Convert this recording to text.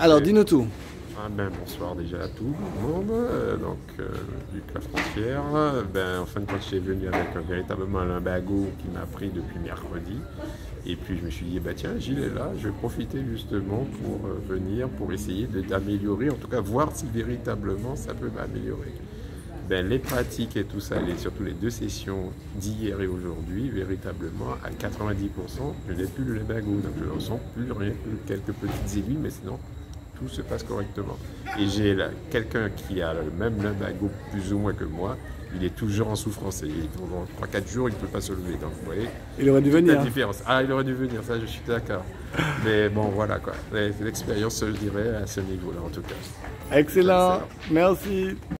Alors, dis-nous tout. Ah ben, bonsoir déjà à tout le monde. Euh, donc, euh, Luc La Frontière. Ben, en fin de compte, j'ai venu avec un, véritablement un bagot qui m'a pris depuis mercredi. Et puis, je me suis dit, bah, tiens, Gilles est là, je vais profiter justement pour euh, venir, pour essayer d'améliorer, en tout cas, voir si véritablement ça peut m'améliorer. Ben, les pratiques et tout ça, les, surtout les deux sessions d'hier et aujourd'hui, véritablement, à 90%, je n'ai plus le bagot. Donc, je ne ressens plus rien, plus quelques petites aiguilles, mais sinon, tout se passe correctement. Et j'ai quelqu'un qui a le même lumbago plus ou moins que moi, il est toujours en souffrance. Et pendant 3-4 jours, il ne peut pas se lever. Donc, vous voyez, il aurait dû venir. La différence. Ah, il aurait dû venir, ça, je suis d'accord. Mais bon, voilà quoi. L'expérience, je dirais, à ce niveau-là, en tout cas. Excellent. Merci.